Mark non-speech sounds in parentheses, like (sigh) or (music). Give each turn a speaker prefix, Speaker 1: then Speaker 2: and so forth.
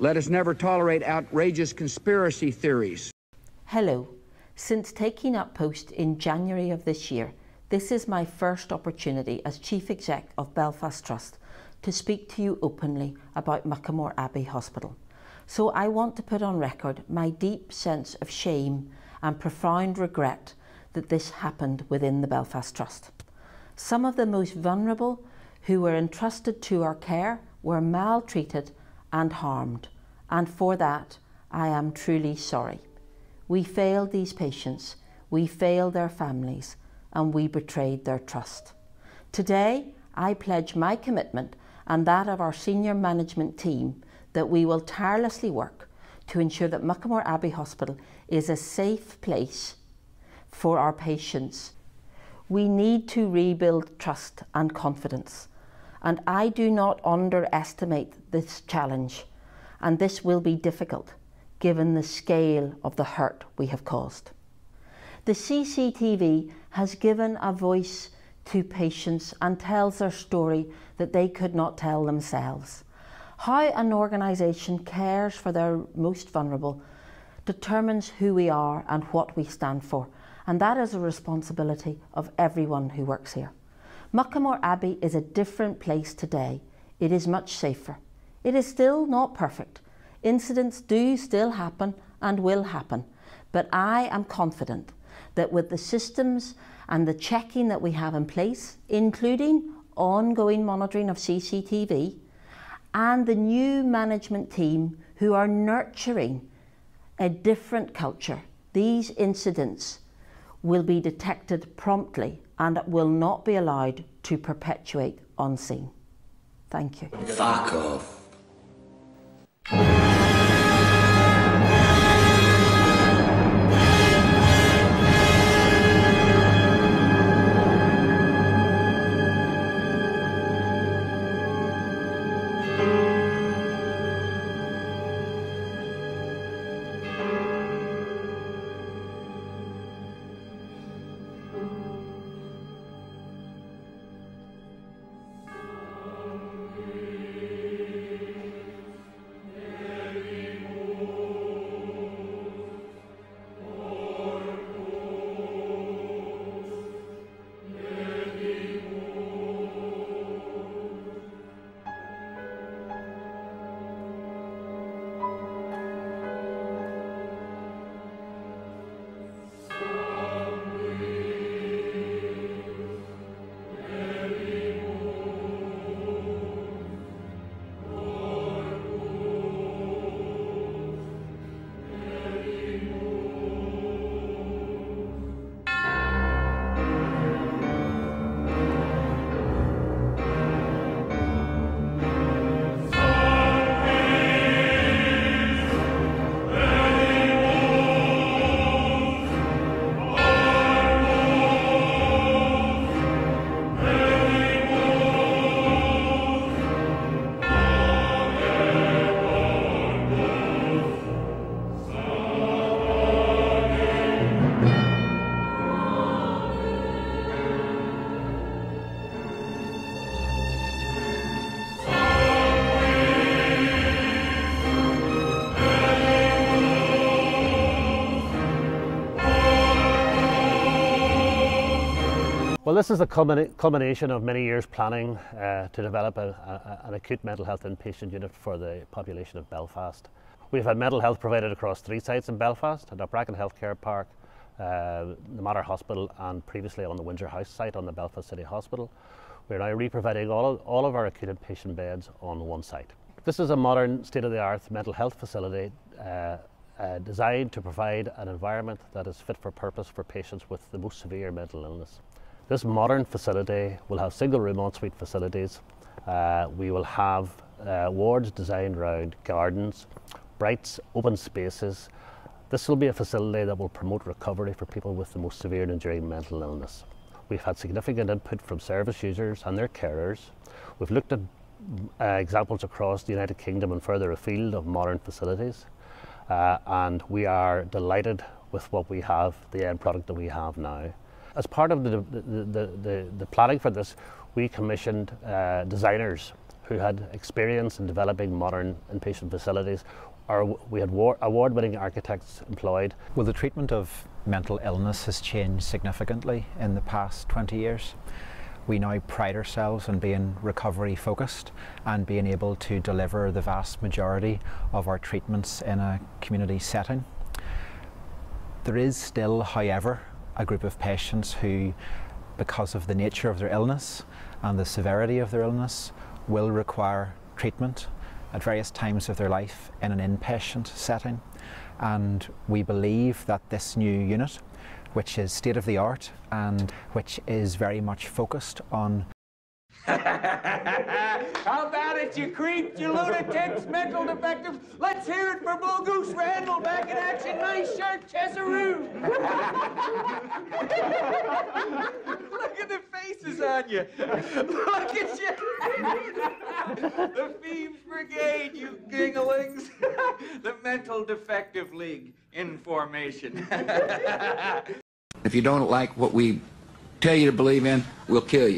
Speaker 1: Let us never tolerate outrageous conspiracy theories.
Speaker 2: Hello. Since taking up post in January of this year, this is my first opportunity as Chief Exec of Belfast Trust to speak to you openly about Muckamore Abbey Hospital. So I want to put on record my deep sense of shame and profound regret that this happened within the Belfast Trust. Some of the most vulnerable who were entrusted to our care were maltreated and harmed, and for that I am truly sorry. We failed these patients, we failed their families, and we betrayed their trust. Today, I pledge my commitment and that of our senior management team that we will tirelessly work to ensure that Muckamore Abbey Hospital is a safe place for our patients. We need to rebuild trust and confidence, and I do not underestimate this challenge, and this will be difficult given the scale of the hurt we have caused. The CCTV has given a voice to patients and tells their story that they could not tell themselves. How an organisation cares for their most vulnerable determines who we are and what we stand for, and that is a responsibility of everyone who works here. Muckamore Abbey is a different place today. It is much safer. It is still not perfect. Incidents do still happen and will happen, but I am confident that with the systems and the checking that we have in place, including ongoing monitoring of CCTV, and the new management team who are nurturing a different culture, these incidents will be detected promptly and will not be allowed to perpetuate on scene. Thank you.
Speaker 3: Fuck off.
Speaker 4: Well, this is a culmination of many years planning uh, to develop a, a, an acute mental health inpatient unit for the population of Belfast. We've had mental health provided across three sites in Belfast, at Bracken Healthcare Park, uh, the Mater Hospital and previously on the Windsor House site on the Belfast City Hospital. We're now re-providing all of, all of our acute inpatient beds on one site. This is a modern state-of-the-art mental health facility uh, uh, designed to provide an environment that is fit for purpose for patients with the most severe mental illness. This modern facility will have single room ensuite facilities. Uh, we will have uh, wards designed around gardens, bright open spaces. This will be a facility that will promote recovery for people with the most severe and enduring mental illness. We've had significant input from service users and their carers. We've looked at uh, examples across the United Kingdom and further afield of modern facilities. Uh, and we are delighted with what we have, the end product that we have now. As part of the, the, the, the, the planning for this, we commissioned uh, designers who had experience in developing modern inpatient facilities. Or we had award winning architects employed.
Speaker 3: Well, the treatment of mental illness has changed significantly in the past 20 years. We now pride ourselves on being recovery focused and being able to deliver the vast majority of our treatments in a community setting. There is still, however, a group of patients who, because of the nature of their illness and the severity of their illness, will require treatment at various times of their life in an inpatient setting. And we believe that this new unit, which is state of the art and which is very much focused on (laughs)
Speaker 1: How about it, you creeps, you lunatics, mental defectives? Let's hear it for Bull Goose Randle back in action. Nice shirt, Chesaroo. (laughs) Look at the faces on you. Look at you. (laughs) the Phoebes Brigade, you ginglings. the Mental Defective League in formation.
Speaker 5: if you don't like what we tell you to believe in, we'll kill you.